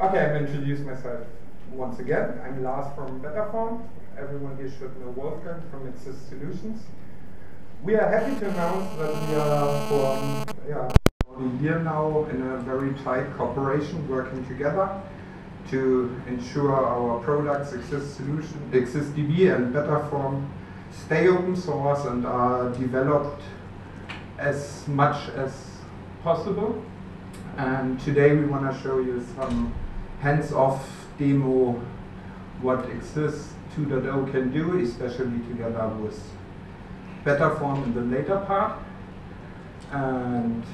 Okay, I've introduced myself once again. I'm Lars from Betterform. Everyone here should know Wolfgang from Exist Solutions. We are happy to announce that we are for yeah, a year now in a very tight cooperation, working together to ensure our products, Exist Solution, ExistDB and Betterform stay open source and are developed as much as possible. And today we want to show you some hands-off demo what Exist 2.0 can do, especially together with Betterform in the later part. And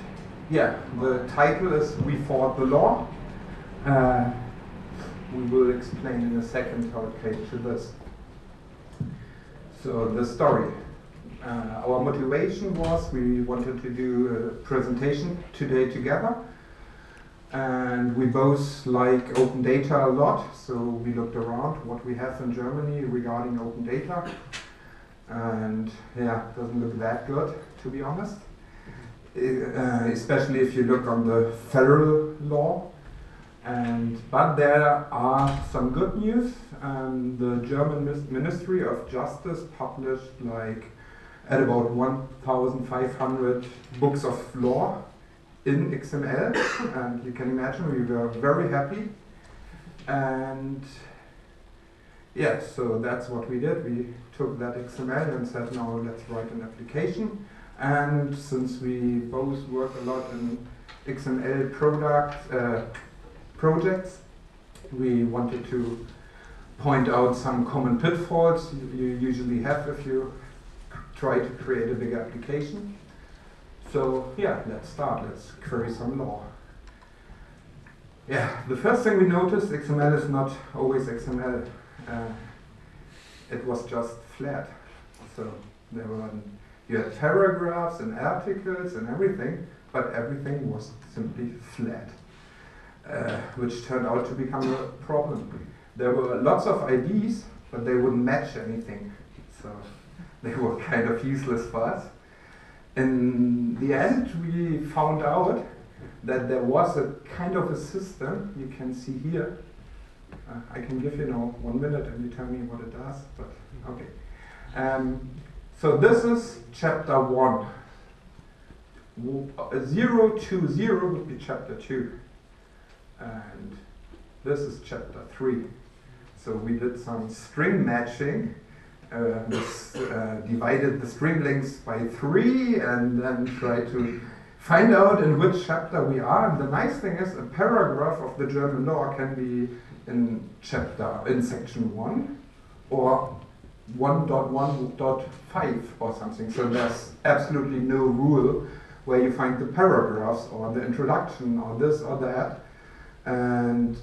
yeah, the title is We Fought the Law. Uh, we will explain in a second how it came to this. So the story. Uh, our motivation was we wanted to do a presentation today together and we both like open data a lot, so we looked around what we have in Germany regarding open data. And yeah, doesn't look that good, to be honest. Uh, especially if you look on the federal law. And but there are some good news. And the German Ministry of Justice published like at about 1,500 books of law in XML, and you can imagine we were very happy. And yeah, so that's what we did. We took that XML and said, now let's write an application. And since we both work a lot in XML product uh, projects, we wanted to point out some common pitfalls you usually have if you try to create a big application. So yeah, let's start. Let's query some law. Yeah, the first thing we noticed, XML is not always XML. Uh, it was just flat. So there were you had paragraphs and articles and everything, but everything was simply flat, uh, which turned out to become a problem. There were lots of IDs, but they wouldn't match anything. So they were kind of useless for us in the end, we found out that there was a kind of a system you can see here. Uh, I can give you now one minute and you tell me what it does, but okay. Um, so this is chapter one. Zero to zero would be chapter two. And this is chapter three. So we did some string matching uh, this, uh, divided the string lengths by three and then try to find out in which chapter we are. And the nice thing is a paragraph of the German law can be in chapter, in section one or 1.1.5 or something. So there's absolutely no rule where you find the paragraphs or the introduction or this or that. And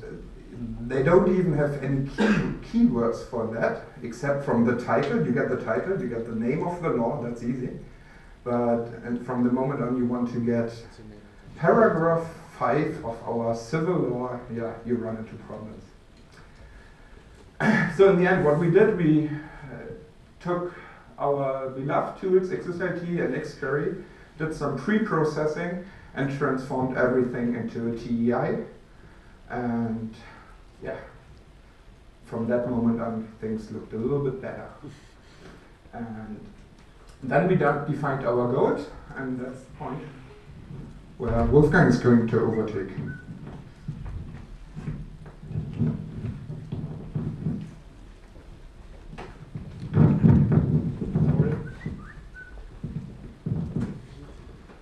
they don't even have any key, keywords for that, except from the title. You get the title, you get the name of the law, that's easy. But and from the moment on you want to get paragraph 5 of our civil law, yeah, you run into problems. so in the end, what we did, we uh, took our beloved tools, XSLT and XQuery, did some pre-processing, and transformed everything into a TEI. And yeah, from that moment on, things looked a little bit better. And then we defined our goals, and that's the point where Wolfgang is going to overtake.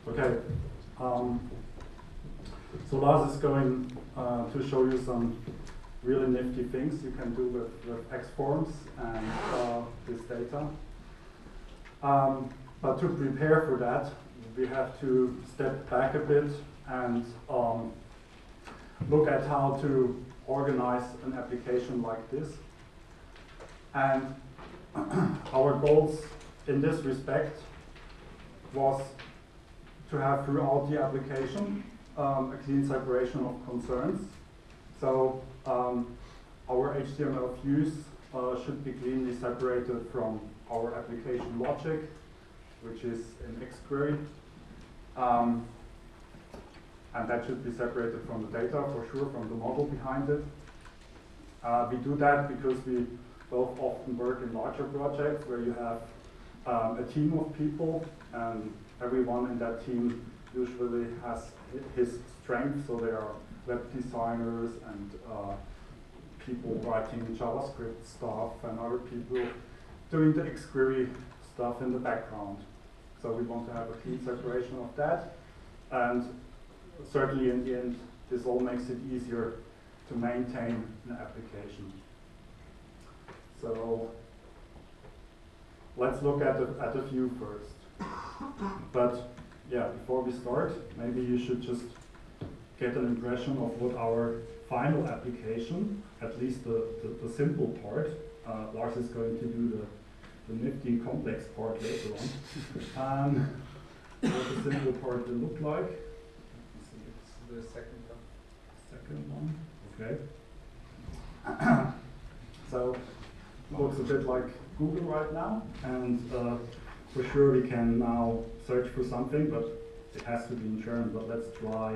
Okay. Um, so Lars is going uh, to show you some really nifty things you can do with, with Xforms and uh, this data. Um, but to prepare for that, we have to step back a bit and um, look at how to organize an application like this. And our goals in this respect was to have throughout the application um, a clean separation of concerns. So um, our HTML views uh, should be cleanly separated from our application logic, which is in XQuery. Um, and that should be separated from the data for sure, from the model behind it. Uh, we do that because we both often work in larger projects where you have um, a team of people and everyone in that team usually has his strength, so there are web designers and uh, people writing JavaScript stuff and other people doing the Xquery stuff in the background. So we want to have a clean separation of that. And certainly in the end, this all makes it easier to maintain an application. So let's look at the, at the view first. But yeah, before we start, maybe you should just get an impression of what our final application, at least the, the, the simple part, uh, Lars is going to do the, the nifty complex part later on, um, what the simple part will look like. The second one. Second one, okay. so, it looks a bit like Google right now, and uh, for sure we can now search for something, but it has to be in German. But let's try,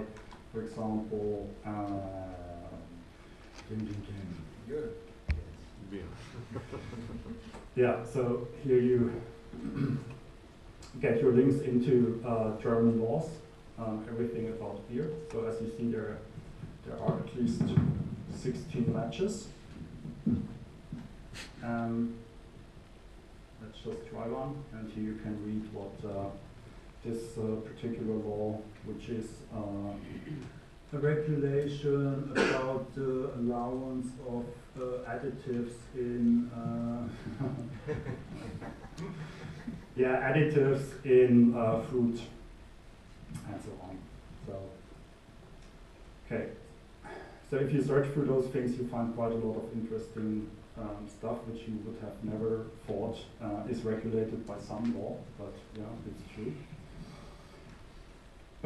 for example, uh, ding, ding, ding. Good. Yeah, so here you get your links into uh, German laws, um, everything about beer. So as you see there, there are at least 16 matches. Um, let's just try one, and here you can read what uh, this uh, particular law, which is uh, a regulation about the allowance of uh, additives in uh, yeah additives in uh, fruit and so on. So okay, so if you search for those things, you find quite a lot of interesting um, stuff which you would have never thought uh, is regulated by some law, but yeah, it's true.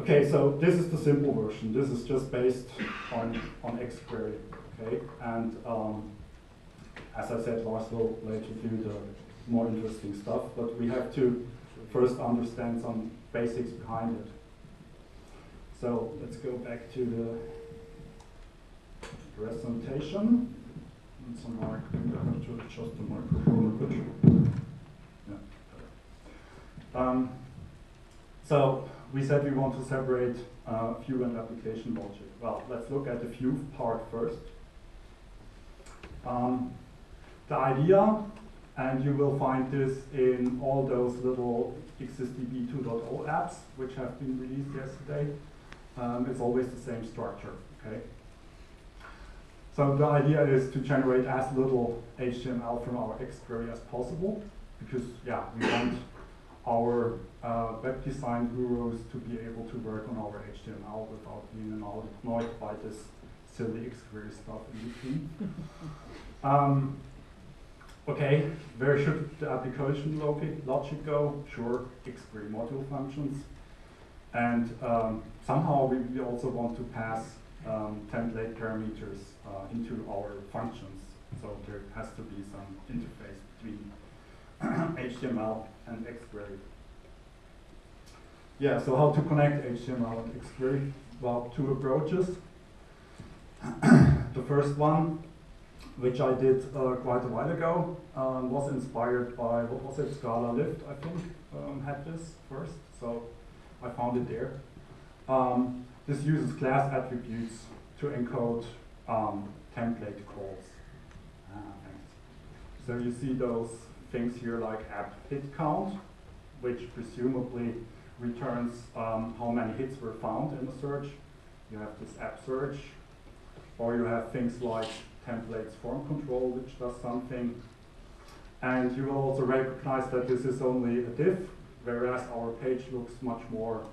Okay, so this is the simple version. This is just based on, on Xquery, okay? And um, as I said, Lars will later do the more interesting stuff, but we have to first understand some basics behind it. So let's go back to the presentation. I have to adjust the microphone a bit. Yeah. Um, so we said we want to separate uh, view and application logic. Well, let's look at the view part first. Um, the idea, and you will find this in all those little eXist-db 2.0 apps which have been released yesterday, um, it's always the same structure, okay? So the idea is to generate as little HTML from our Xquery as possible, because yeah, we want our uh, web design gurus to be able to work on our HTML without being annoyed by this silly Xquery stuff in between. um, okay, where should the application logic, go? Sure, Xquery module functions. And um, somehow we, we, also want to pass um, template parameters uh, into our functions. So there has to be some interface between HTML and Xquery. Yeah, so how to connect HTML and Xquery? Well, two approaches. the first one, which I did uh, quite a while ago, um, was inspired by, what was it, Scala Lift, I think, um, had this first. So I found it there. Um, this uses class attributes to encode um, template calls. Ah, so you see those things here like app hit count, which presumably returns um, how many hits were found in the search. You have this app search, or you have things like templates form control, which does something. And you will also recognize that this is only a div, whereas our page looks much more,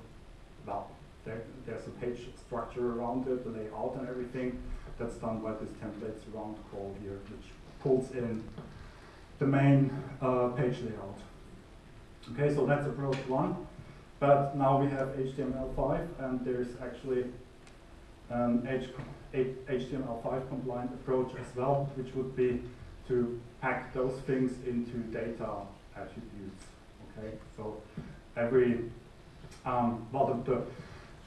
well, there, there's a page structure around it, the layout and everything. That's done by this templates around call here, which pulls in the main uh, page layout. Okay, so that's approach one. But now we have HTML5 and there's actually an H HTML5 compliant approach as well, which would be to pack those things into data attributes. Okay, so every um, well, the,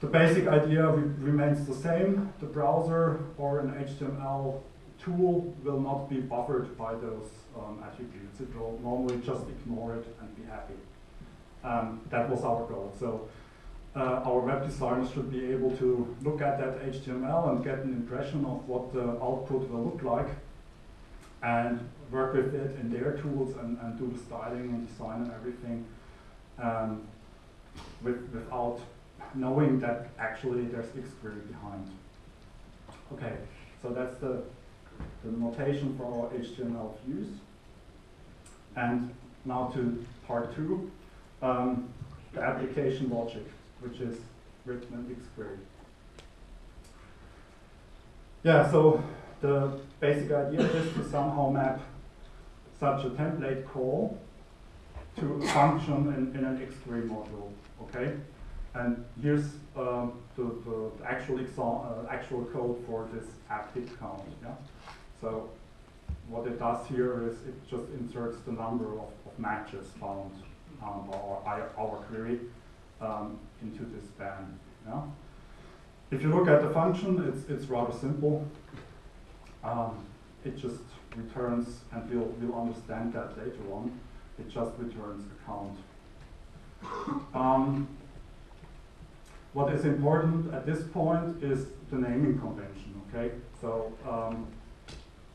the, basic idea re remains the same. The browser or an HTML tool will not be buffered by those um, attributes. It will normally just ignore it and be happy. Um, that was our goal. So uh, our web designers should be able to look at that HTML and get an impression of what the output will look like and work with it in their tools and, and do the styling and design and everything um, with, without knowing that actually there's XQuery behind. Okay, so that's the, the notation for our HTML views. And now to part two, um, the application logic, which is written in XQuery. Yeah, so the basic idea is to somehow map such a template call to a function in, in an XQuery module, okay? And here's um, the, the, actual uh, actual code for this app hit count, yeah? So what it does here is it just inserts the number of, of matches found um, our, our query um, into this span, yeah? If you look at the function, it's, it's rather simple. Um, it just returns, and we'll, we'll understand that later on, it just returns a count. Um, what is important at this point is the naming convention, okay? So um,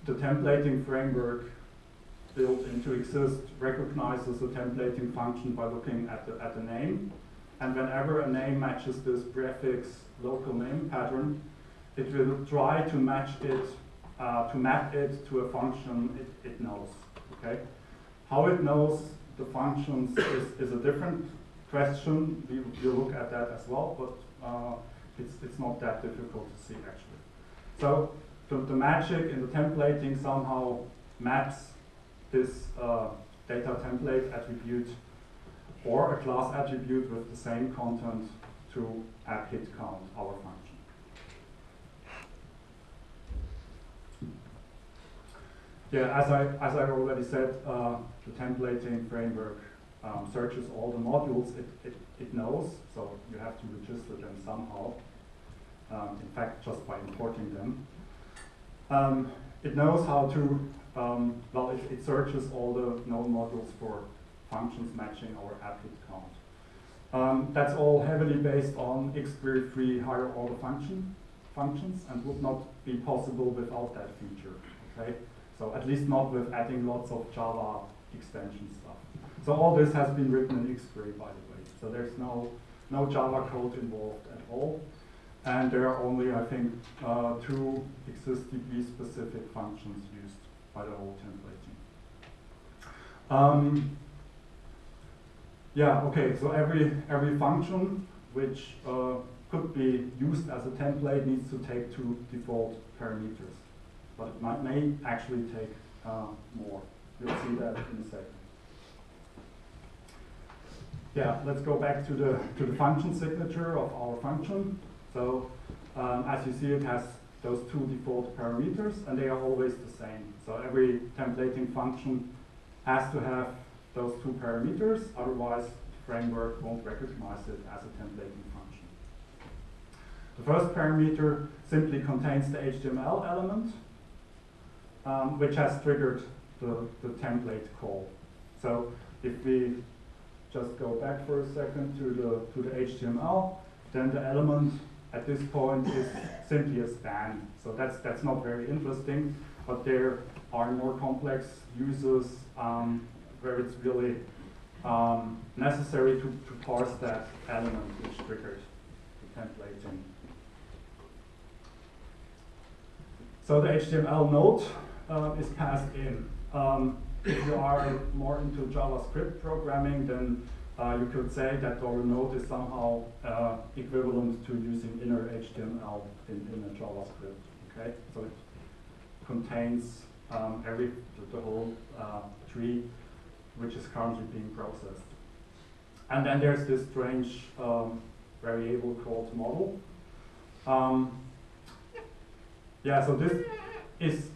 the templating framework built into exist recognizes a templating function by looking at the, at the name. And whenever a name matches this prefix local name pattern, it will try to match it uh, to map it to a function it, it knows. Okay, How it knows the functions is, is a different question. We will look at that as well, but uh, it's, it's not that difficult to see actually. So the, the magic in the templating somehow maps this uh, data template attribute or a class attribute with the same content to app hit count, our function. Yeah, as I, as I already said, uh, the templating framework um, searches all the modules it, it, it knows, so you have to register them somehow. Um, in fact, just by importing them. Um, it knows how to, um, well, it, it, searches all the known modules for functions matching our app hit count. Um, that's all heavily based on XQuery free higher order function functions and would not be possible without that feature. Okay. So at least not with adding lots of Java extension stuff. So all this has been written in XQuery, by the way. So there's no, no Java code involved at all. And there are only, I think, uh, two eXist-db specific functions by the whole templating. Um, yeah, okay, so every, every function which uh, could be used as a template needs to take two default parameters but it might, may actually take uh, more. You'll see that in a second. Yeah, let's go back to the to the function signature of our function. So um, as you see, it has those two default parameters, and they are always the same. So every templating function has to have those two parameters, otherwise the framework won't recognize it as a templating function. The first parameter simply contains the HTML element, um, which has triggered the, the template call. So if we just go back for a second to the, to the HTML, then the element at this point is simply a span. So that's, that's not very interesting, but there are more complex uses um, where it's really um, necessary to, to parse that element which triggers the templating. So the HTML node uh, is passed in. Um, if you are more into JavaScript programming, then uh, you could say that our node is somehow uh, equivalent to using inner HTML in, in a JavaScript. Okay, so it contains um, every the, the whole uh, tree which is currently being processed. And then there's this strange um, variable called model. Um, yeah, so this is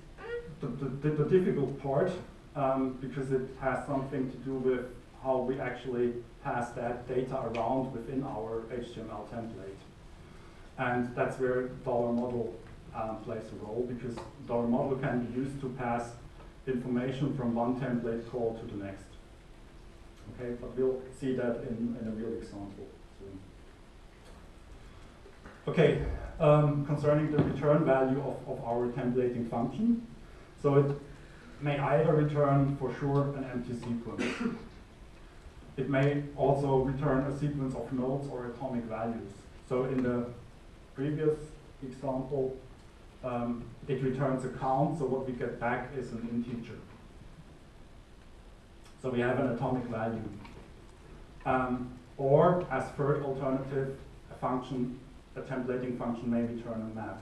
the, the, the difficult part um, because it has something to do with how we actually pass that data around within our HTML template. And that's where dollar model um, plays a role because dollar model can be used to pass information from one template call to the next. Okay, but we'll see that in, in a real example soon. Okay, um, concerning the return value of, of our templating function. So it may either return for sure an empty sequence. It may also return a sequence of nodes or atomic values. So in the previous example, um, it returns a count, so what we get back is an integer. So we have an atomic value. Um, or, as third alternative, a function, a templating function may return a map.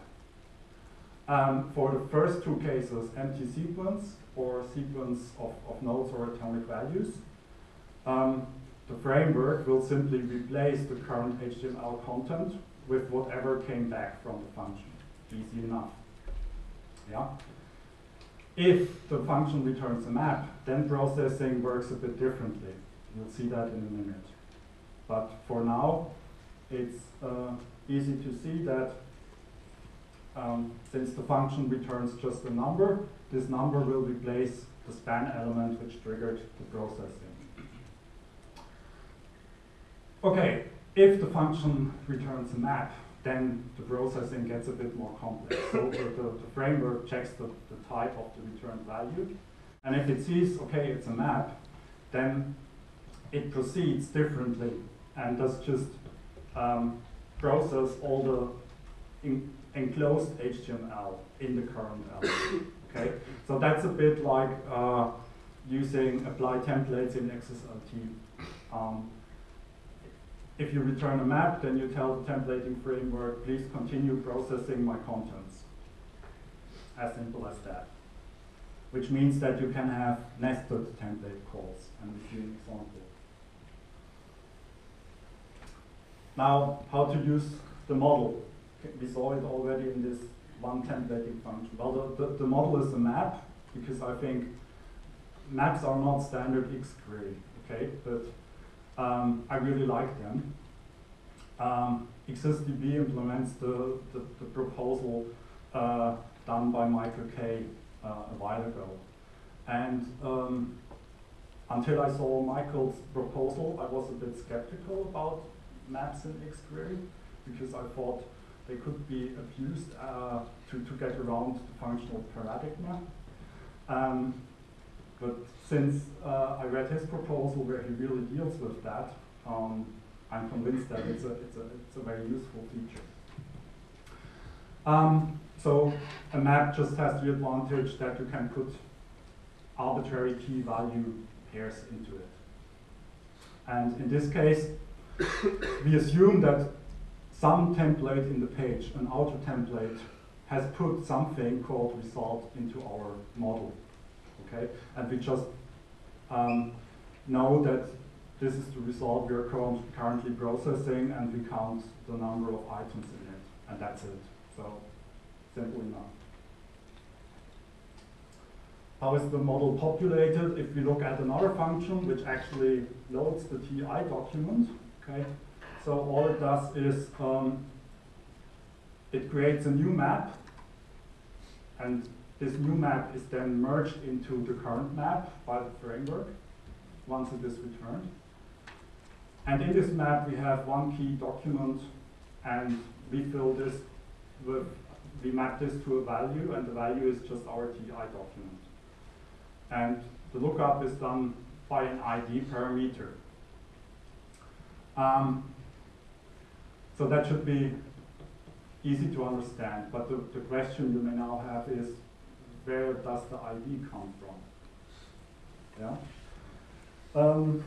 Um, for the first two cases, empty sequence or sequence of, of nodes or atomic values, um, the framework will simply replace the current HTML content with whatever came back from the function. Easy enough. Yeah. If the function returns a map, then processing works a bit differently. You'll see that in a minute. But for now, it's uh, easy to see that um, since the function returns just a number, this number will replace the span element which triggered the processing. Okay, if the function returns a map, then the processing gets a bit more complex. So the, the, framework checks the, the type of the returned value. And if it sees, okay, it's a map, then it proceeds differently and does just um, process all the in, enclosed HTML in the current element. okay, so that's a bit like uh, using apply templates in XSLT. Um, if you return a map, then you tell the templating framework, please continue processing my contents. As simple as that. Which means that you can have nested template calls, and we see an example. Now, how to use the model. We saw it already in this one templating function. Well, the, the, the model is a map, because I think maps are not standard X-query, okay? But um, I really like them. Um, eXist-db implements the, the, the proposal uh, done by Michael Kay uh, a while ago. And um, until I saw Michael's proposal, I was a bit skeptical about maps in XQuery because I thought they could be abused uh, to, to get around the functional paradigm. Um, but since uh, I read his proposal where he really deals with that, um, I'm convinced that it's a, it's, a, it's a very useful feature. Um, so a map just has the advantage that you can put arbitrary key value pairs into it. And in this case, we assume that some template in the page, an outer template, has put something called result into our model. Okay, and we just um, know that this is the result we are currently processing, and we count the number of items in it, and that's it. So simple enough. How is the model populated? If we look at another function which actually loads the TEI document, okay, so all it does is um, it creates a new map, and this new map is then merged into the current map by the framework once it is returned. And in this map, we have one key document, and we fill this with, we map this to a value, and the value is just our TEI document. And the lookup is done by an ID parameter. Um, so that should be easy to understand, but the, the question you may now have is, where does the ID come from? Yeah. Um,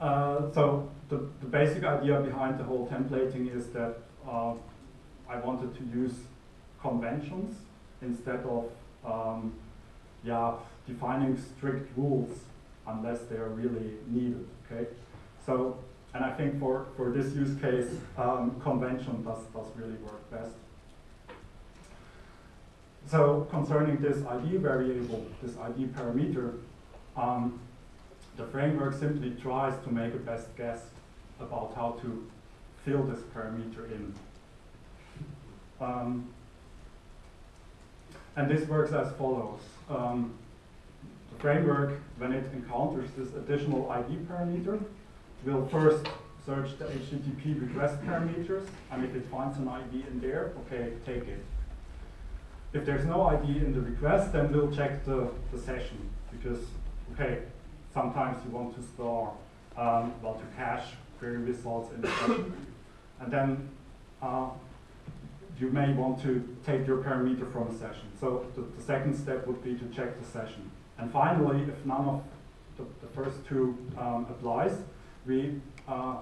uh, so the, the basic idea behind the whole templating is that uh, I wanted to use conventions instead of um, yeah, defining strict rules unless they are really needed. Okay, so and I think for, for this use case, um, convention does, does really work best. So concerning this ID variable, this ID parameter, um, the framework simply tries to make a best guess about how to fill this parameter in. Um, and this works as follows. Um, the framework, when it encounters this additional ID parameter, will first search the HTTP request parameters, and if it finds an ID in there, okay, take it. If there's no ID in the request, then we'll check the, the session, because, okay, sometimes you want to store, um, well, to cache query results in the session. And then uh, you may want to take your parameter from a session. So the, the, second step would be to check the session. And finally, if none of the, the first two um, applies, we uh,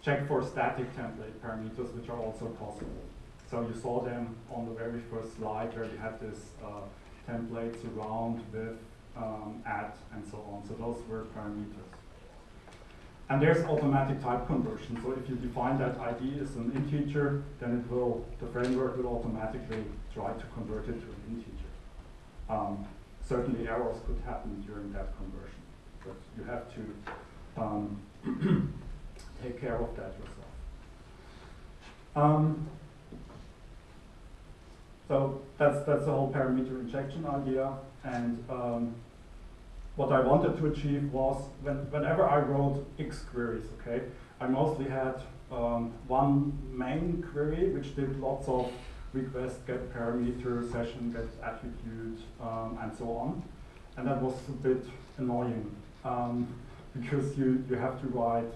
check for static template parameters, which are also possible. So you saw them on the very first slide where we had this uh, templates with um, at and so on. So those were parameters. And there's automatic type conversion. So if you define that ID as an integer, then it will, the framework will automatically try to convert it to an integer. Um, certainly errors could happen during that conversion, but you have to um, take care of that yourself. Um, so that's that's the whole parameter injection idea, and um, what I wanted to achieve was when, whenever I wrote X queries, okay, I mostly had um, one main query which did lots of request, get parameter, session, get attribute, um, and so on. And that was a bit annoying um, because you, you have to write,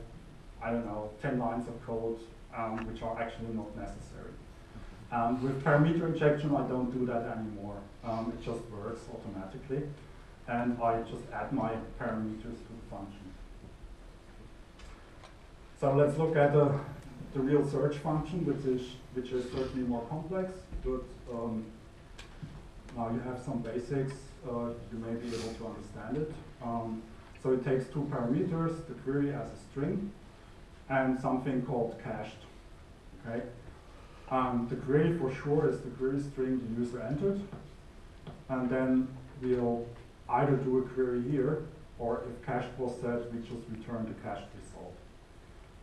I don't know, 10 lines of code um, which are actually not necessary. Um, with parameter injection, I don't do that anymore. Um, it just works automatically and I just add my parameters to the function. So let's look at the, the real search function, which is, which is certainly more complex, but um, now you have some basics, uh, you may be able to understand it. Um, so it takes two parameters, the query as a string, and something called cached. Okay. Um, the query for sure is the query string the user entered, and then we'll either do a query here, or if cached was set, we just return the cached result.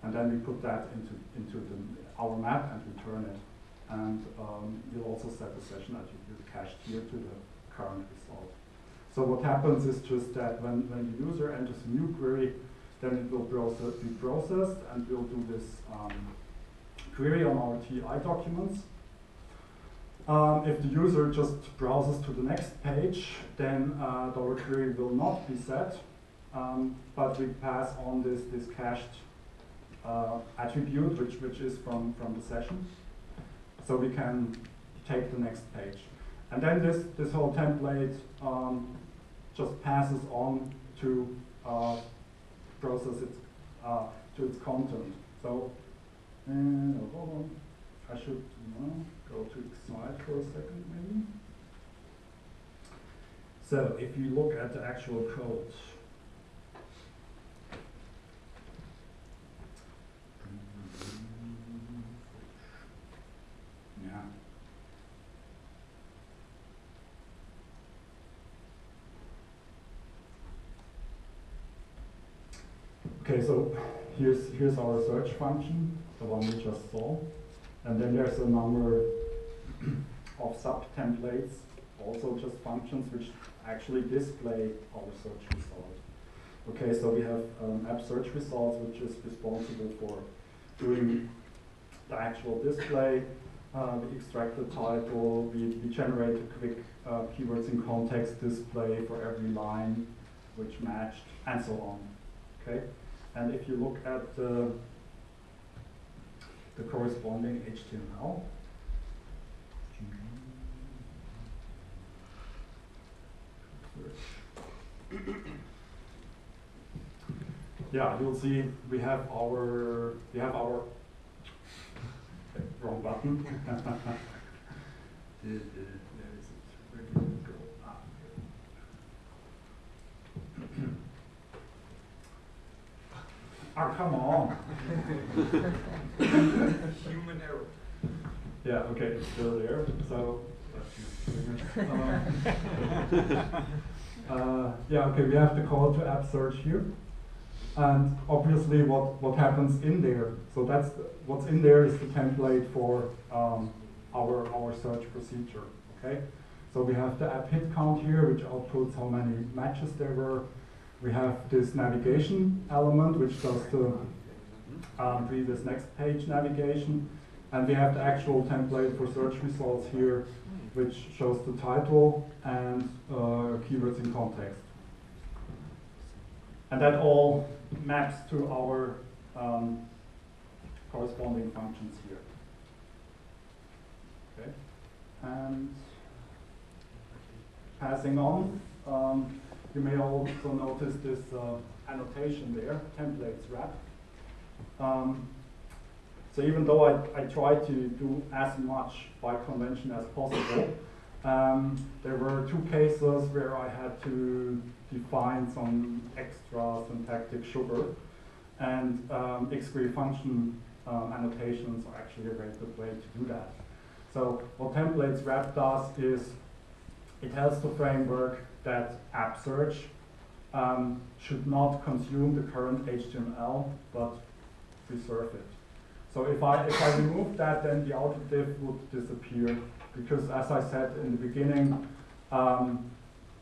And then we put that into, into the, our map and return it. And um, we'll also set the session attribute cached here to the current result. So what happens is just that when, when the user enters a new query, then it will be processed and we'll do this um, query on our TEI documents. Um, if the user just browses to the next page, then uh, query will not be set, um, but we pass on this, this cached uh, attribute, which, which is from, from the session. So we can take the next page. And then this, this whole template um, just passes on to uh, process its, uh, to its content. So, uh, I should, you know, go to eXide for a second, maybe. So if you look at the actual code, yeah. Okay, so here's here's our search function, the one we just saw. And then there's a number of sub-templates, also just functions which actually display our search result. Okay, so we have um, app search results, which is responsible for doing the actual display. Uh, we extract the title, we, we generate a quick uh, keywords in context display for every line which matched, and so on. Okay, and if you look at the the corresponding HTML. yeah, you'll see we have our we have our wrong button. Oh, come on. Human error. Yeah, okay, it's still there. So, uh, uh, yeah, okay, we have the call to app search here. and obviously what, what happens in there. So that's the, what's in there is the template for um, our, our search procedure, okay? So we have the app hit count here, which outputs how many matches there were. We have this navigation element, which does the um, previous next page navigation. And we have the actual template for search results here, which shows the title and uh, keywords in context. And that all maps to our um, corresponding functions here. Okay. And passing on, um, you may also notice this uh, annotation there, templates wrap. Um, so even though I, I try to do as much by convention as possible, um, there were two cases where I had to define some extra syntactic sugar, and um, XQuery function um, annotations are actually a very good way to do that. So what templates wrap does is it tells the framework that app search um, should not consume the current HTML, but preserve it. So if I, if I remove that, then the outer div would disappear, because as I said in the beginning, um,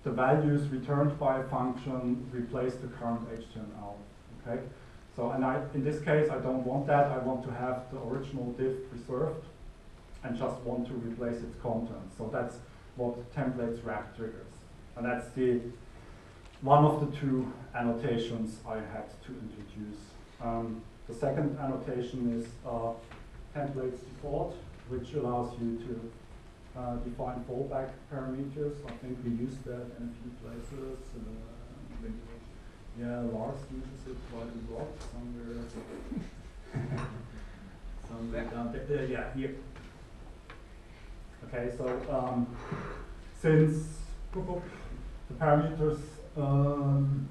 the values returned by a function replace the current HTML, okay? So, and I, in this case, I don't want that. I want to have the original div preserved and just want to replace its content. So that's what templates wrap triggers. And that's the one of the two annotations I had to introduce. Um, the second annotation is uh, templates default, which allows you to uh, define fallback parameters. I think we used that in a few places. Uh, yeah, Lars uses it quite a lot somewhere. somewhere down there. Yeah, here. Okay, so um, since the parameters, um,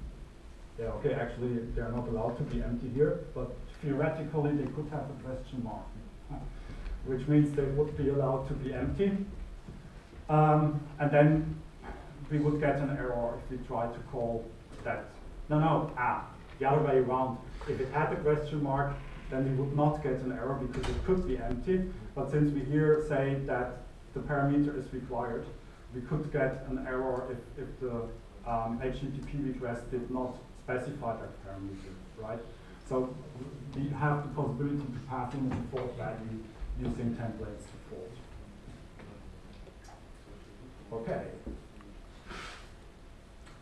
yeah, okay, actually they are not allowed to be empty here, but theoretically they could have a question mark, which means they would be allowed to be empty. Um, and then we would get an error if we try to call that. No, no, ah, the other way around. If it had a question mark, then we would not get an error because it could be empty. But since we here say that the parameter is required, we could get an error if, if the um, HTTP request did not specify that parameter, right? So we have the possibility to pass in a default value using templates default. Okay.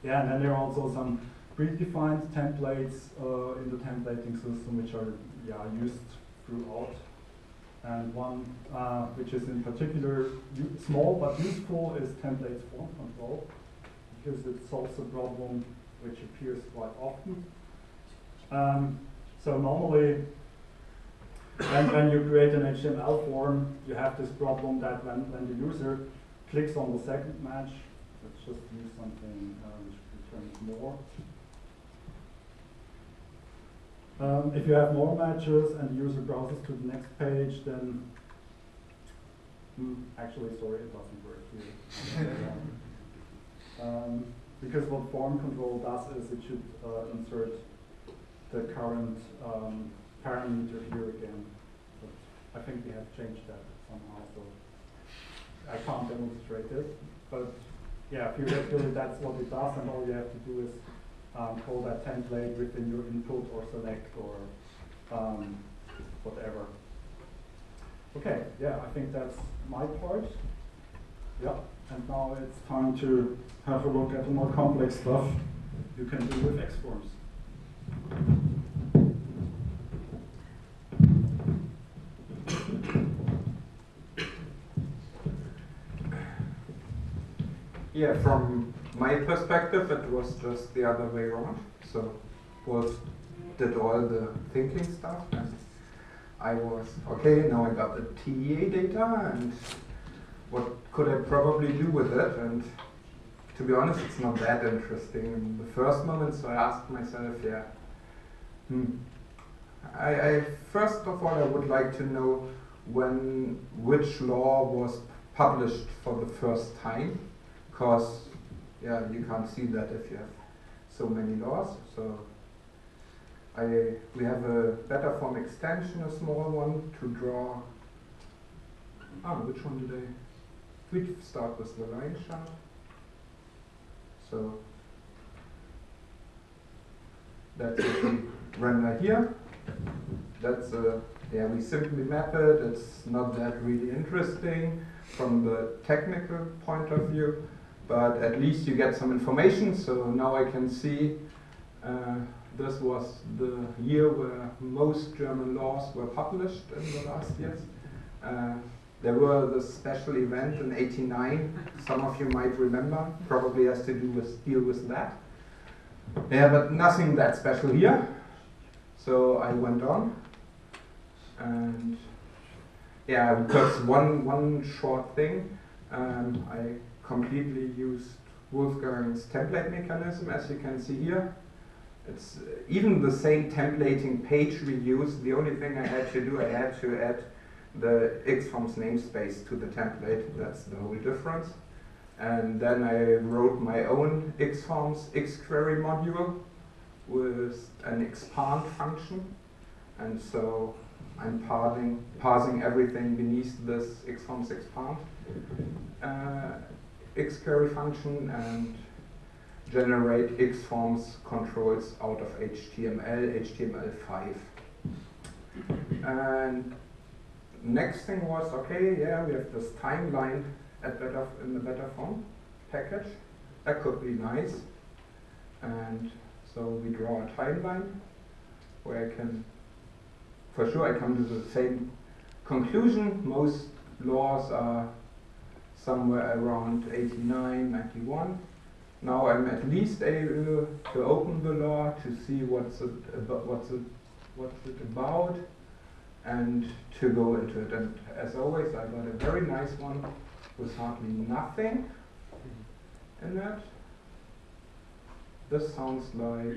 Yeah, and then there are also some predefined templates uh, in the templating system which are yeah, used throughout and one uh, which is in particular small but useful is templates form control because it solves a problem which appears quite often. Um, so normally when, when you create an HTML form, you have this problem that when, when the user clicks on the second match, let's just use something uh, which returns more. Um, if you have more matches and the user browses to the next page, then hmm, actually, sorry, it doesn't work here. um, because what form control does is it should uh, insert the current um, parameter here again. But I think we have changed that somehow, so I can't demonstrate it. But yeah, theoretically that's what it does, and all you have to do is um, call that template within your input or select or um, whatever. Okay, yeah, I think that's my part. Yeah, and now it's time to have a look at the more complex stuff you can do with Xforms. Yeah, from my perspective, it was just the other way around. So Wolf did all the thinking stuff, and I was okay. Now I got the TEI data, and what could I probably do with it? And to be honest, it's not that interesting in the first moment. So I asked myself, yeah, hmm. I, I first of all I would like to know when which law was published for the first time, because yeah, you can't see that if you have so many laws. So I, we have a betterFORM extension, a small one, to draw. Ah, which one did I? We start with the line chart. So that's what we render here. That's a, yeah, we simply map it. It's not that really interesting from the technical point of view, but at least you get some information. So now I can see uh, this was the year where most German laws were published in the last years. Uh, there were the special event in 89, some of you might remember, probably has to do with deal with that. Yeah, but nothing that special here. So I went on and yeah, because one one short thing, um, I completely used Wolfgang's template mechanism, as you can see here. It's uh, even the same templating page we use. The only thing I had to do, I had to add the XForms namespace to the template. That's the whole difference. And then I wrote my own XForms XQuery module with an expand function. And so I'm parsing, parsing everything beneath this XForms expand uh, XQuery function and generate XForms controls out of HTML, HTML5. And next thing was, okay, yeah, we have this timeline at better in the betterFORM package. That could be nice. And so we draw a timeline where I can, for sure I come to the same conclusion. Most laws are somewhere around 89, 91. Now I'm at least able to open the law to see what's it about, what's it, what's it about, and to go into it. And as always, I got a very nice one with hardly nothing in it. This sounds like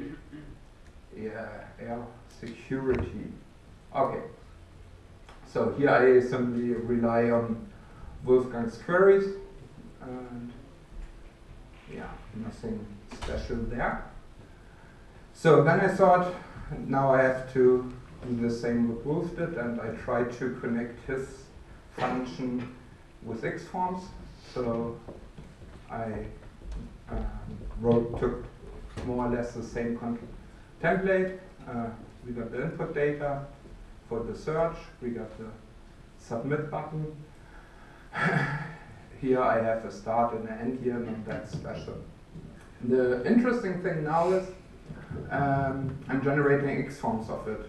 yeah, air security. Okay. So here I simply rely on Wolfgang's queries and yeah, nothing special there. So then I thought, now I have to do the same what Wolf did, and I tried to connect his function with XForms. So I um, wrote, took more or less the same template. Uh, we got the input data for the search. We got the submit button. here I have a start and an end here, not that special. The interesting thing now is um, I'm generating XForms of it.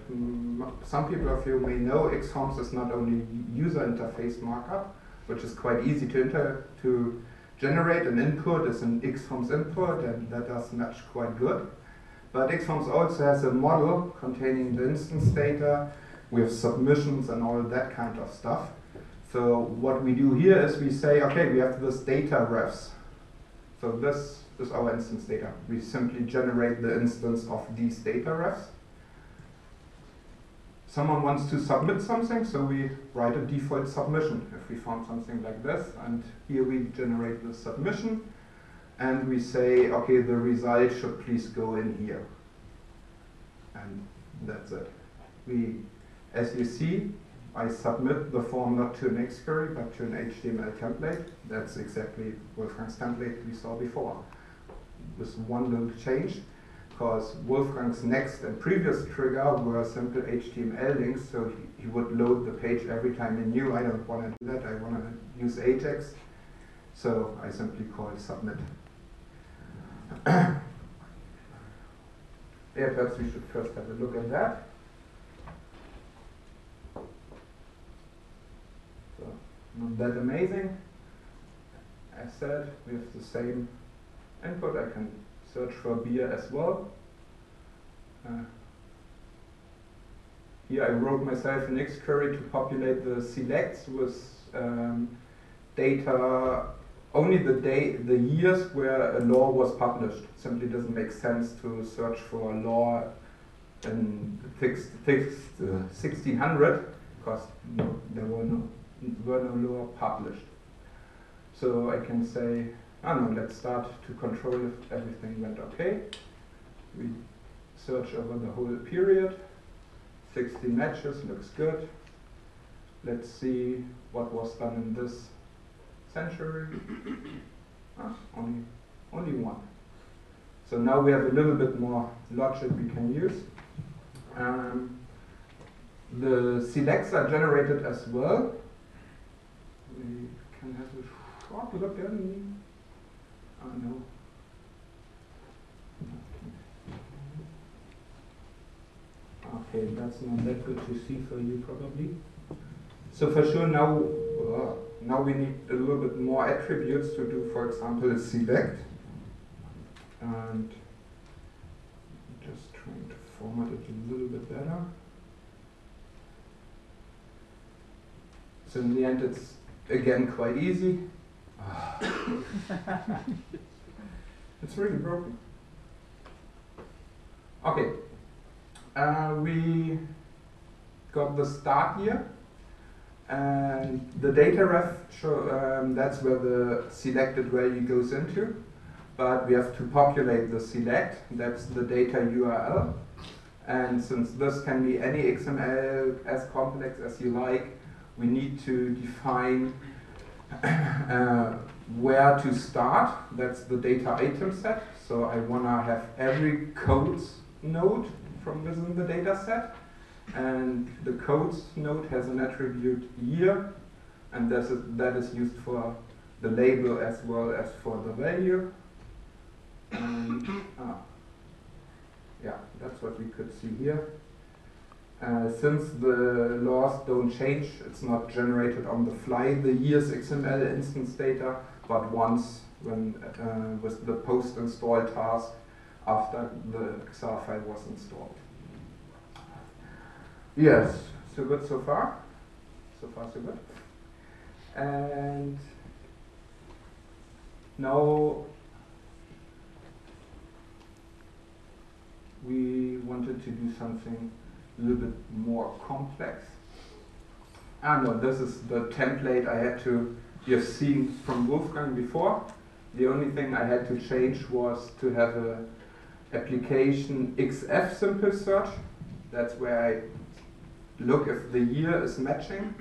Some people of you may know XForms is not only user interface markup, which is quite easy to, inter to generate an input as an XForms input, and that does match quite good. But XForms also has a model containing the instance data with submissions and all that kind of stuff. So what we do here is we say, okay, we have this data refs. So this is our instance data. We simply generate the instance of these data refs. Someone wants to submit something, so we write a default submission if we found something like this. And here we generate the submission. And we say, okay, the result should please go in here. And that's it. We, as you see, I submit the form not to an XQuery but to an HTML template. That's exactly Wolfgang's template we saw before. With one little change, because Wolfgang's next and previous trigger were simple HTML links, so he, he would load the page every time he knew I don't want to do that, I want to use Ajax. So I simply call submit. yeah, perhaps we should first have a look at that. Not that amazing. As said, we have the same input. I can search for beer as well. Uh, here I wrote myself an XQuery to populate the selects with um, data only the day, the years where a law was published. It simply doesn't make sense to search for a law in fixed, fixed uh, 1600 because no, there were no longer published. So I can say, oh no, let's start to control if everything went okay. We search over the whole period. 60 matches, looks good. Let's see what was done in this century. Ah, only, only one. So now we have a little bit more logic we can use. Um, the selects are generated as well. Can have a short look. Oh no. Okay, that's not that good to see for you probably. So for sure now, uh, now we need a little bit more attributes to do, for example, select. And just trying to format it a little bit better. So in the end it's again quite easy. it's really broken. Okay, uh, we got the start here and the data ref show, um, that's where the selected value goes into but we have to populate the select that's the data URL and since this can be any XML as complex as you like we need to define uh, where to start that's the data item set so I want to have every codes node from within the data set. And the codes node has an attribute year, and that's a, that is used for the label as well as for the value. And ah, yeah, that's what we could see here. Uh, since the laws don't change, it's not generated on the fly, the years XML instance data, but once when uh, with the post install task after the XAR file was installed. Yes, so good so far. So far so good. And now we wanted to do something a little bit more complex. Ah no, this is the template I had to, you have seen from Wolfgang before. The only thing I had to change was to have a application XF simple search. That's where I look if the year is matching.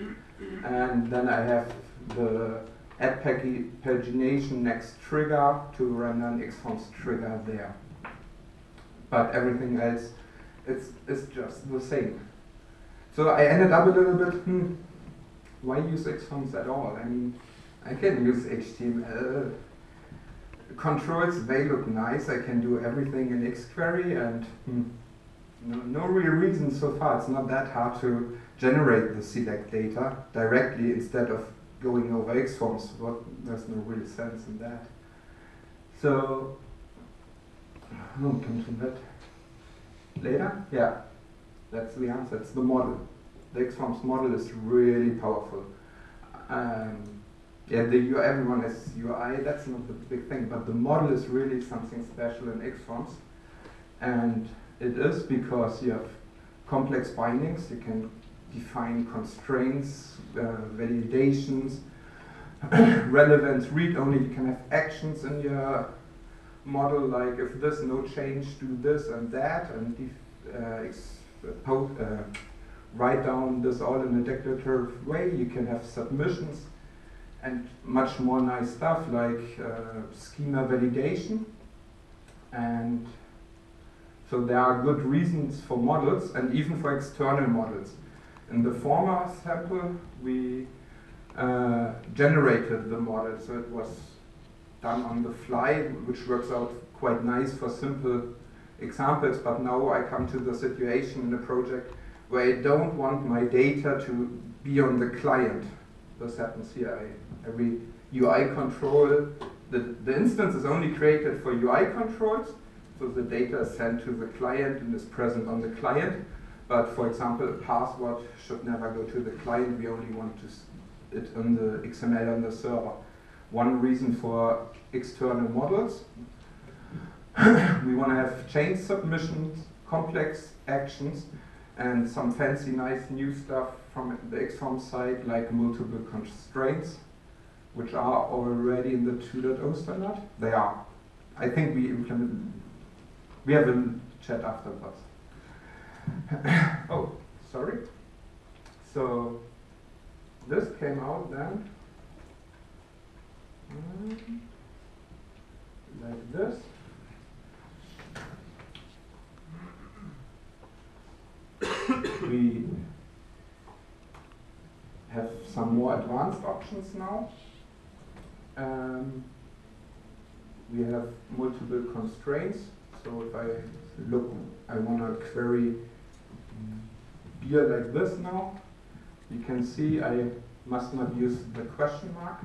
And then I have the add pagination next trigger to render an XForms trigger there. But everything else it's, it's just the same. So I ended up a little bit, hmm, why use XForms at all? I mean, I can use HTML controls, they look nice. I can do everything in XQuery and hmm, no, no real reason so far. It's not that hard to generate the select data directly instead of going over XForms. What, there's no real sense in that. So, we'll come to that later. Yeah, that's the answer. It's the model. The XForms model is really powerful. Um, yeah, the UI, everyone has UI, that's not the big thing, but the model is really something special in XForms. And it is because you have complex bindings, you can define constraints, uh, validations, relevance, read only, you can have actions in your model, like if this no change, do this and that, and uh, uh, write down this all in a declarative way. You can have submissions and much more nice stuff like uh, schema validation. And so there are good reasons for models and even for external models. In the former sample, we uh, generated the model, so it was done on the fly, which works out quite nice for simple examples, but now I come to the situation in a project where I don't want my data to be on the client. This happens here. I every UI control, the, the instance is only created for UI controls, so the data is sent to the client and is present on the client. But for example, a password should never go to the client. We only want to it on the XML on the server. One reason for external models. we want to have chain submissions, complex actions, and some fancy, nice new stuff from the XForm side, like multiple constraints which are already in the 2.0 standard? They are. I think we implement, we have a chat afterwards. oh, sorry. So this came out then like this. we have some more advanced options now. Um, we have multiple constraints. So if I look, I want to query beer like this now. You can see I must not use the question mark.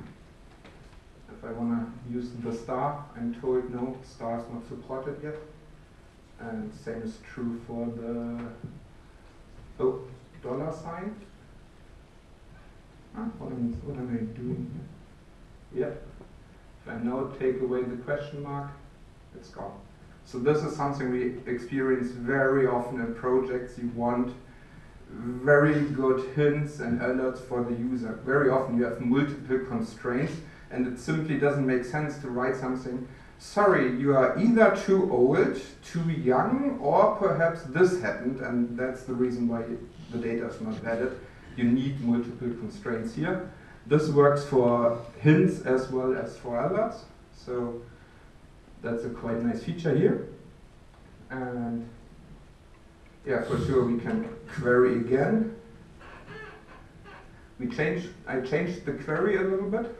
If I want to use the star, I'm told no, star is not supported yet. And same is true for the oh, dollar sign. Ah, what, am, what am I doing here? Yep. If I now take away the question mark, it's gone. So this is something we experience very often in projects. You want very good hints and alerts for the user. Very often you have multiple constraints and it simply doesn't make sense to write something, sorry, you are either too old, too young, or perhaps this happened and that's the reason why the data is not valid. You need multiple constraints here. This works for hints as well as for alerts. So that's a quite nice feature here. And yeah, for sure we can query again. We changed, I changed the query a little bit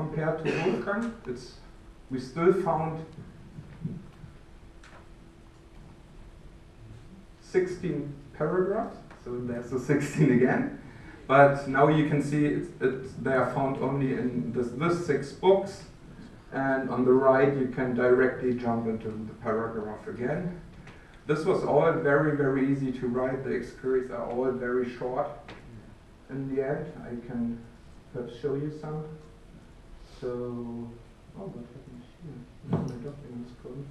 compared to Wolfgang. It's, we still found 16 paragraphs, so there's the 16 again. But now you can see it's, it's, they are found only in this, this six books. And on the right, you can directly jump into the paragraph again. This was all very, very easy to write. The queries are all very short. In the end, I can perhaps show you some. So, oh, what happened here? My documents code.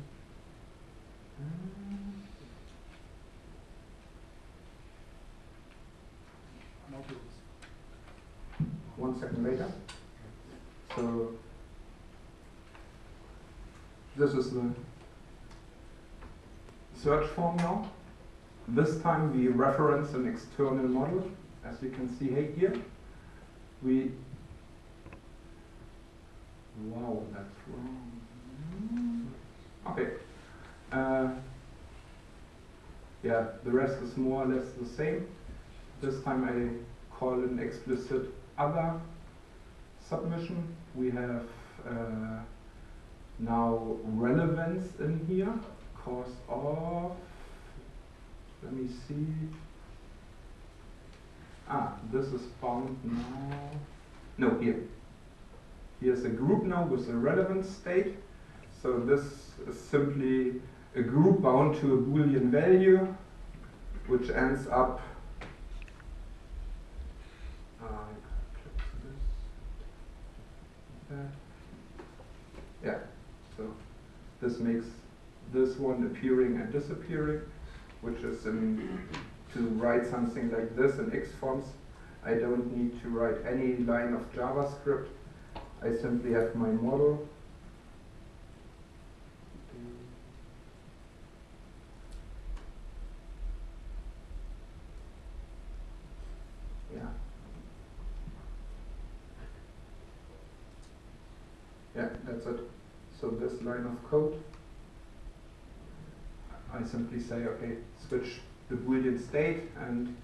Uh, one second later. So this is the search form now. This time we reference an external model, as you can see here. We wow, that's wrong. Okay. Uh, yeah, the rest is more or less the same. This time I call an explicit other submission. We have uh, now relevance in here, cause of, let me see. Ah, this is bound now. No, here. Here's a group now with a relevant state. So this is simply a group bound to a Boolean value, which ends up uh, yeah, so this makes this one appearing and disappearing, which is to write something like this in X Xforms. I don't need to write any line of JavaScript. I simply have my model. Yeah. Yeah, that's it. So this line of code, I simply say, okay, switch the Boolean state and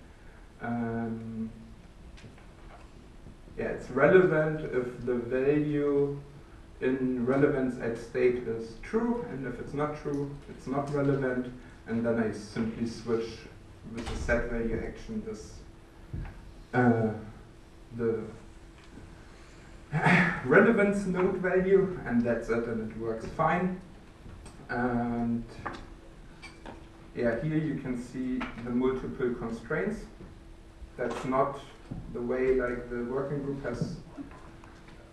um, yeah, it's relevant if the value in relevance at state is true, and if it's not true, it's not relevant, and then I simply switch with the set value action this uh, the relevance node value, and that's it, and it works fine. And yeah, here you can see the multiple constraints. That's not the way like the working group has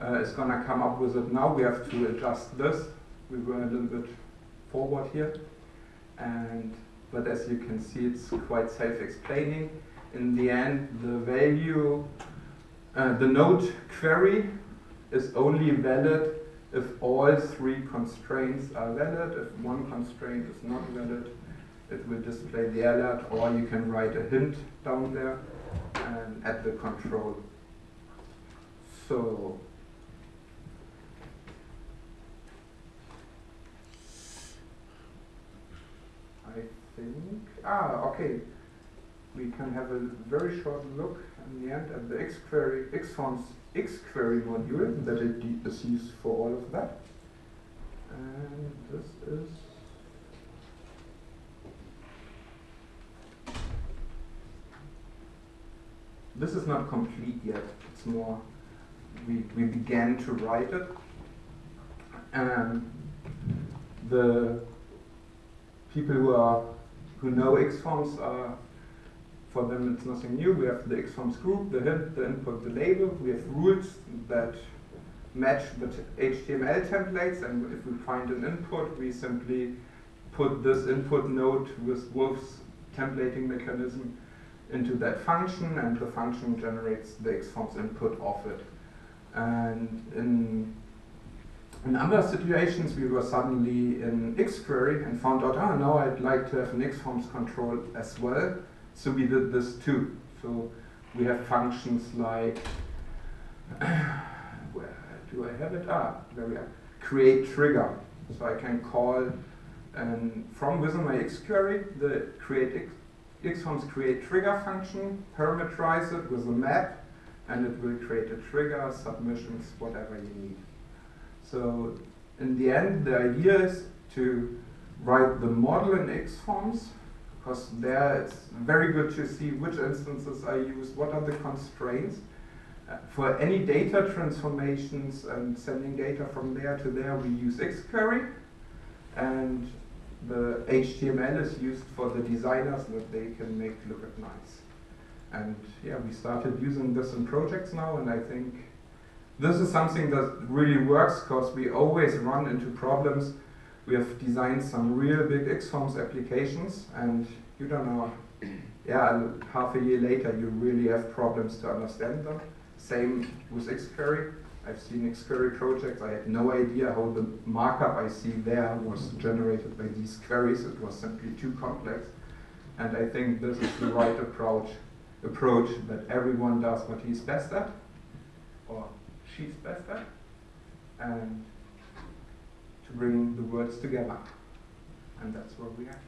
uh, is gonna come up with it now. We have to adjust this. We were a little bit forward here, and but as you can see, it's quite self-explaining. In the end, the value, uh, the node query is only valid if all three constraints are valid. If one constraint is not valid, it will display the alert, or you can write a hint down there and at the control. So I think, ah, okay. We can have a very short look in the end at the XQuery, XForms XQuery module that it used for all of that. And this is this is not complete yet. It's more we we began to write it. And the people who are who know XForms are for them it's nothing new. We have the XForms group, the hint, the input, the label. We have rules that match the HTML templates and if we find an input we simply put this input node with Wolf's templating mechanism into that function and the function generates the XForms input of it. And in, in other situations we were suddenly in XQuery and found out, oh now I'd like to have an XForms control as well. So we did this too. So we have functions like, where do I have it? Ah, there we are. Create trigger. So I can call and from within my XQuery the create XForms create trigger function, parameterize it with a map, and it will create a trigger, submissions, whatever you need. So in the end, the idea is to write the model in XForms, because there it's very good to see which instances I use, what are the constraints. Uh, for any data transformations and sending data from there to there, we use XQuery. And the HTML is used for the designers that they can make look at nice. And yeah, we started using this in projects now, and I think this is something that really works because we always run into problems. We have designed some real big XForms applications, and you don't know, yeah, half a year later, you really have problems to understand them. Same with XQuery. I've seen XQuery projects. I had no idea how the markup I see there was generated by these queries. It was simply too complex. And I think this is the right approach, approach that everyone does what he's best at, or she's best at, and to bring the words together. And that's where we are.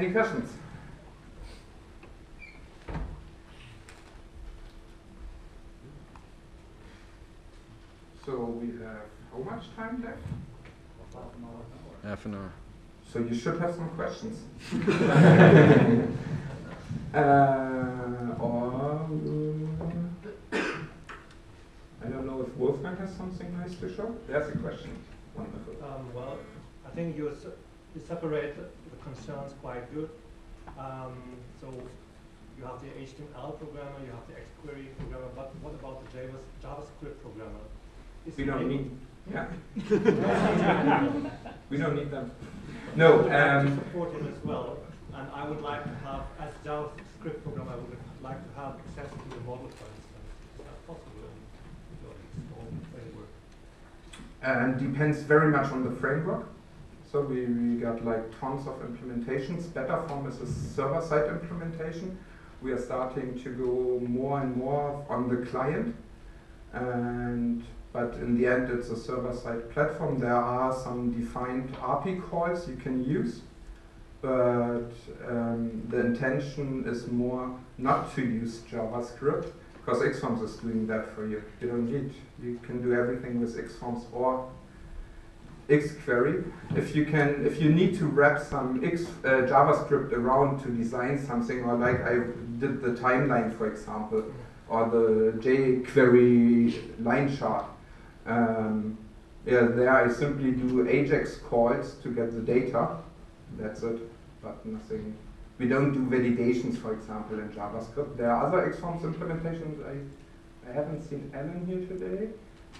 Any questions? So we have how much time left? Half an hour. So you should have some questions. uh, or I don't know if Wolfgang has something nice to show. There's a question. Wonderful. Um, well, I think you, you separate the concerns quite good. Um, so you have the HTML programmer, you have the XQuery programmer, but what about the Java, JavaScript programmer? Is we don't need, yeah. we don't need them. No. Um, support him as well, and I would like to have, as JavaScript programmer, I would like to have access to the model, for instance. Is that possible in your framework? And depends very much on the framework. So we, we got like tons of implementations. betterFORM is a server-side implementation. We are starting to go more and more on the client. And but in the end it's a server-side platform. There are some defined API calls you can use, but um, the intention is more not to use JavaScript because XForms is doing that for you. You don't need, you can do everything with XForms or XQuery. If you can, if you need to wrap some X, uh, JavaScript around to design something, or like I did the timeline, for example, or the jQuery line chart. Um, yeah, there I simply do AJAX calls to get the data. That's it, but nothing. We don't do validations, for example, in JavaScript. There are other XForms implementations. I, I haven't seen Alain here today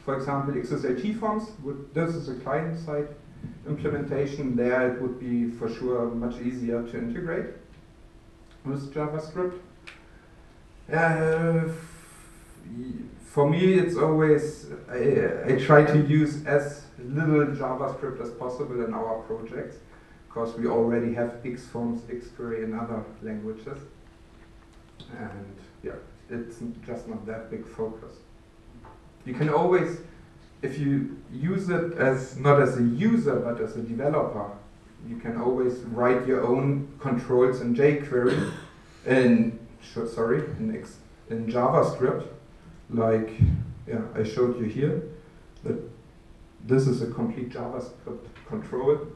for example, XSLTForms, would, this is a client-side implementation. There it would be for sure much easier to integrate with JavaScript. Uh, for me, it's always I, I try to use as little JavaScript as possible in our projects because we already have Xforms, Xquery, and other languages, and yeah, it's just not that big focus. You can always, if you use it as not as a user but as a developer, you can always write your own controls in jQuery, in sorry, in, in JavaScript, like yeah, I showed you here, that this is a complete JavaScript control,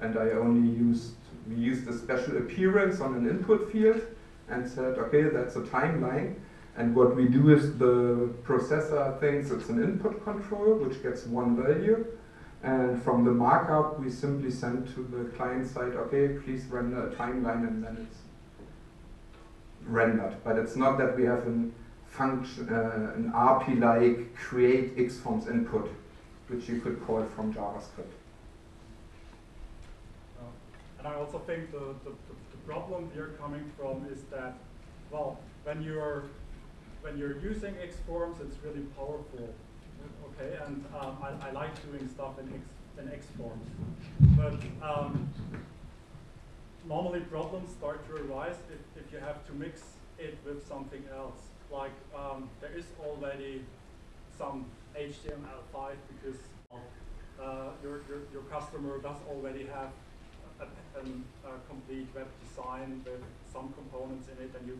and I only used we used a special appearance on an input field and said, okay, that's a timeline. And what we do is the processor thinks it's an input control, which gets one value. And from the markup, we simply send to the client side, okay, please render a timeline, and then it's rendered. But it's not that we have an function, uh, an RP like create xforms input, which you could call from JavaScript. Uh, and I also think the, the, the problem here coming from is that, well, when you're when you're using Xforms, it's really powerful. Okay, and um, I, I, like doing stuff in X in Xforms, but um, normally problems start to arise if, if you have to mix it with something else. Like um, there is already some HTML5 because uh, your, your, your customer does already have a, a, a, complete web design with some components in it and you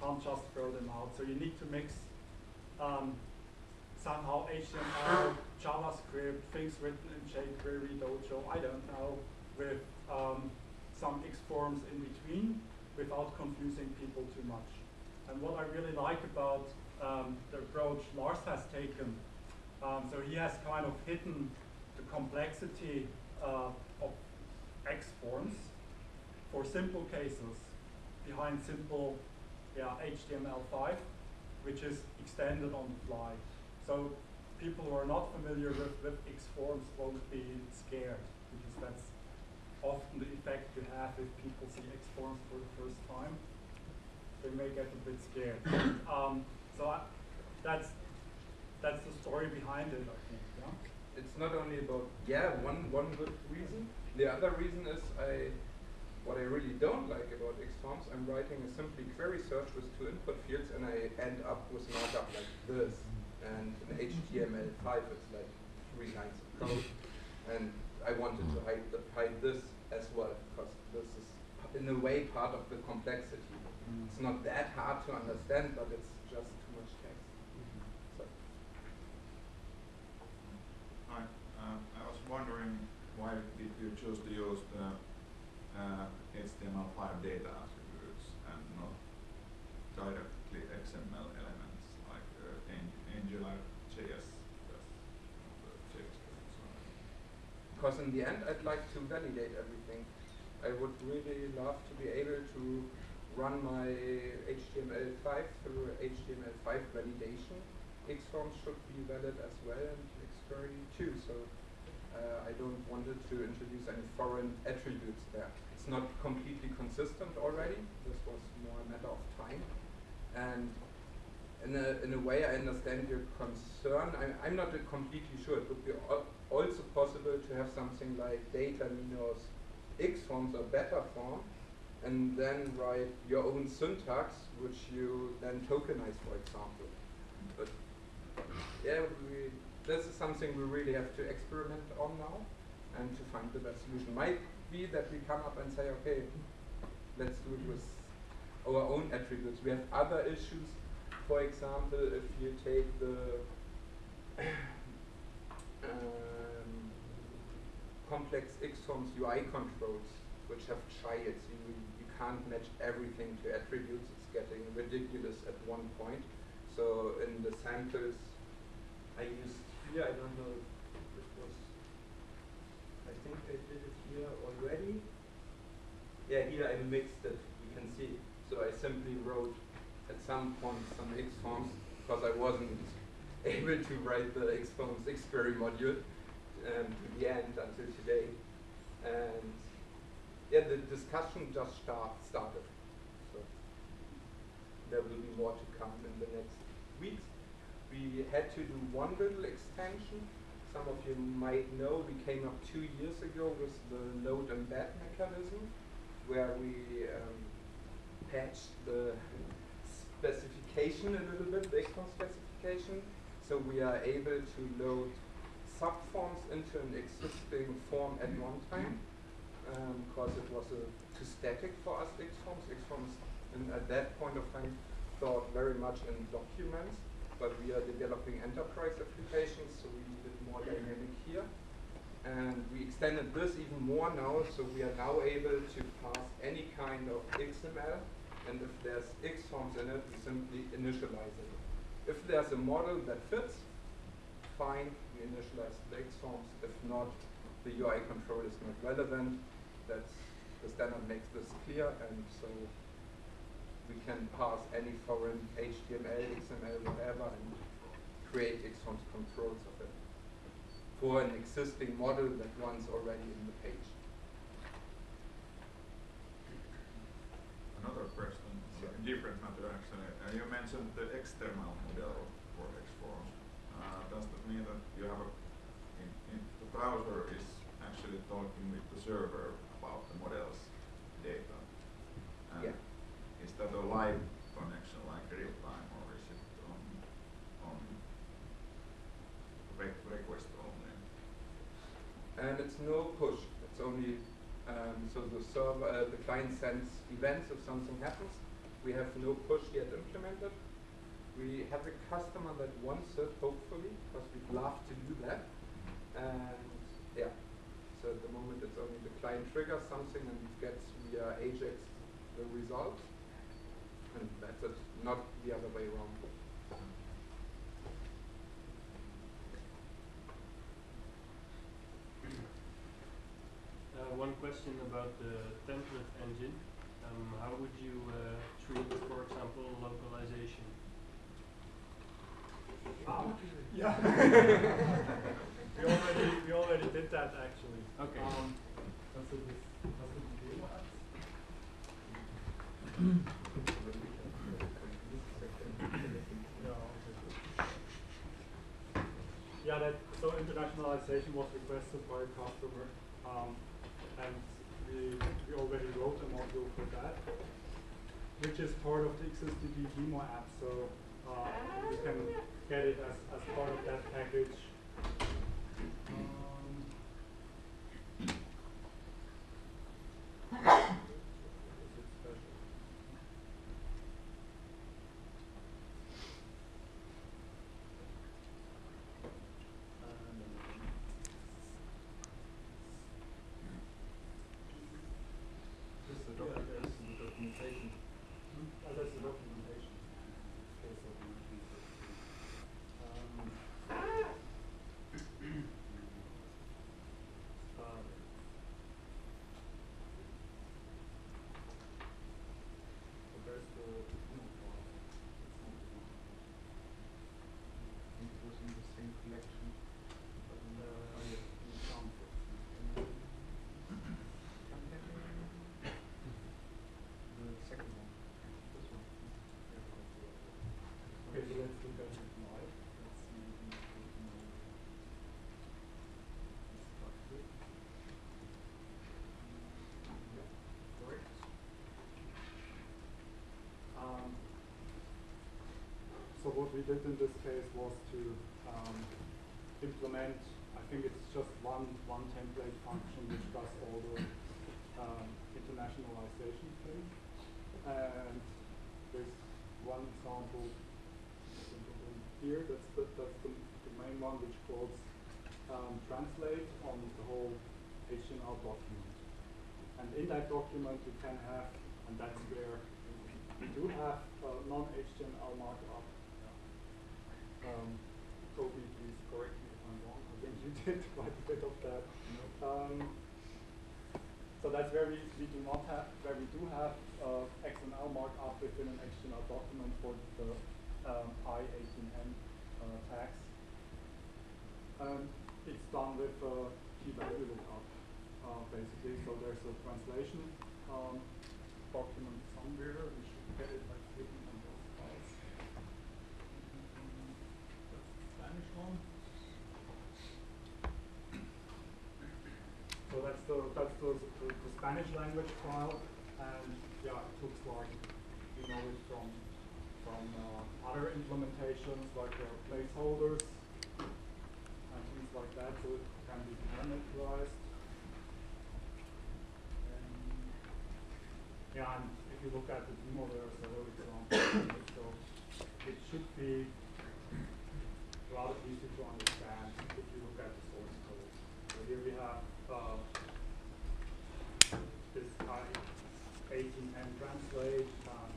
can't just throw them out. So you need to mix um, somehow HTML, JavaScript, things written in jQuery, Dojo, I don't know, with um, some Xforms in between without confusing people too much. And what I really like about um, the approach Lars has taken, um, so he has kind of hidden the complexity uh, of Xforms for simple cases behind simple yeah, HTML5, which is extended on the fly. So people who are not familiar with, with Xforms won't be scared, because that's often the effect you have if people see Xforms for the first time they may get a bit scared. um, so I, that's that's the story behind it, I think. Yeah? It's not only about yeah one one good reason. The other reason is I what I really don't like about Xforms, I'm writing a simply query search with two input fields and I end up with markup like this. And in HTML5 it's like three lines of code. And I wanted to hide, the, hide this as well because this is in a way part of the complexity. It's not that hard to understand, but it's just too much text. So. Hi, uh, I was wondering why did you choose to use the uh, HTML5 data attributes and not directly XML elements like uh, Angular JS? Because in the end, I'd like to validate everything. I would really love to be able to run my HTML5 through HTML5 validation. Xforms should be valid as well and Xquery too. So uh, I don't want to introduce any foreign attributes there. It's not completely consistent already. This was more a matter of time. And in a, in a way, I understand your concern. I, I'm not completely sure. It would be al also possible to have something like data minus Xforms or better form and then write your own syntax, which you then tokenize, for example. But yeah, we, this is something we really have to experiment on now and to find the best solution. Might be that we come up and say, okay, let's do it with our own attributes. We have other issues. For example, if you take the um, complex Xforms UI controls, which have childs, you you can't match everything to attributes. It's getting ridiculous at one point. So in the samples I used here, I don't know think I did it here already. Yeah, here I mixed it, you can see. So I simply wrote at some point some Xforms because I wasn't able to write the Xforms Xquery module um, to the end until today. And yeah, the discussion just start, started. So there will be more to come in the next weeks. we had to do one little extension. Some of you might know we came up two years ago with the load embed mechanism, where we um, patched the specification a little bit, the XFORM specification, so we are able to load subforms into an existing form at runtime, because it was uh, too static for us, XForms. XForms, and at that point of time, thought very much in documents, but we are developing enterprise applications, so we needed more dynamic here. And we extended this even more now, so we are now able to pass any kind of XML, and if there's XForms in it, we simply initialize it. If there's a model that fits, fine, we initialize the XForms. If not, the UI control is not relevant. That's the standard makes this clear, and so we can pass any foreign HTML, XML, whatever, and create XForms controls of it for an existing model that runs already in the page. Another question, Sure. different matter actually. Uh, you mentioned the external model for Xform. Uh, does that mean that you have a, in, in the browser is actually talking with the server about the model's data? And Yeah. Is that a live connection like real time or it on, on request only? And it's no push. It's only um, so the server, uh, the client sends events if something happens. We have no push yet implemented. We have a customer that wants it, hopefully, because we'd love to do that. And yeah, so at the moment it's only the client triggers something and gets via Ajax the result. And that's not the other way around. Uh, one question about the template engine. Um, how would you uh, treat, for example, localization? Um, yeah. we already we already did that actually. Okay. Um, does it, does it do that? Yeah, okay. Yeah, that, so internationalization was requested by a customer, um, and we, we already wrote a module for that, which is part of the existing demo app, so, uh, you can get it as, as part of that package. Um, is it special? This is the Yeah, doc- there's- this is the documentation. Hmm? Oh, that's the documentation. Okay, so we can put it. Um, uh, so there's the, no, well, it's not the one. I think it was in the same collection. But in the, Uh, oh, yeah, in the sample. The second one. This one. Okay, so let's look at it live. Let's see if we can put more structure. Yeah, correct. Um, so what we did in this case was to um, implement, I think it's just one one template function which does all the um, internationalization thing. And there's one example here, that's the, that's the, the main one which calls um, translate on the whole HTML document. And in that document you can have, and that's where we do have uh, non-HTML markup. Um, Toby, please correct me if I'm wrong. I think you did quite a bit of that. Um, so that's where we, we do not have, where we do have uh, XML markup within an HTML document for the um, I18N uh, tags. Um, it's done with uh, key value lookup, uh, basically. So there's a translation um, document somewhere. We should get it by So that's the that's the, the, the Spanish language file, and yeah, it looks like you know it from from uh, other implementations like uh, placeholders and things like that, so it can be parameterized. And yeah, and if you look at the demo, there's a little example. so it should be to understand if you look at the source code. So here we have uh, this I 1810 translate, um,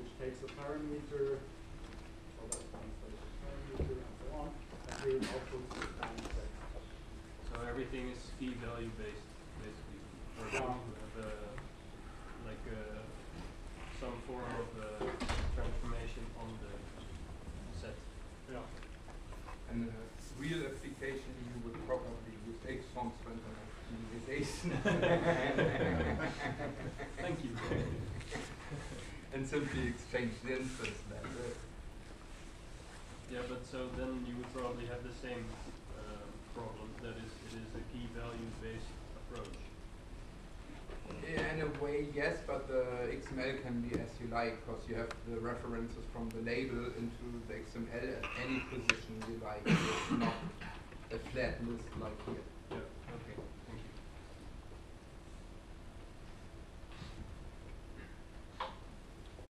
which takes a parameter, so that translates the parameter and so on, and here it outputs the text. So everything is key value based, basically. Or Yeah. you have like a, some form of uh, transformation on the set. Yeah. And a real application, you would probably use XForms for internationalization. Thank you. and simply exchange the instance that. Yeah, but so then you would probably have the same uh, problem, that is, it is a key value based approach. In a way, yes, but the XML can be as you like, because you have the references from the label into the XML at any position you like. It's not a flat list like here.